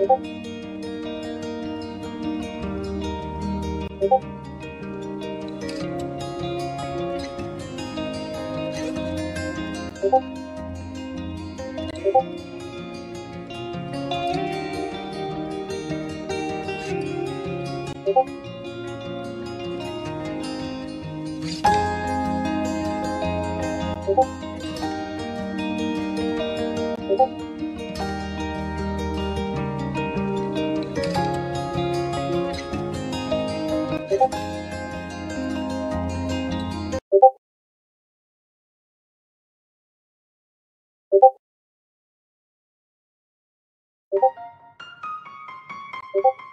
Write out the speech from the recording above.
고고 고고 you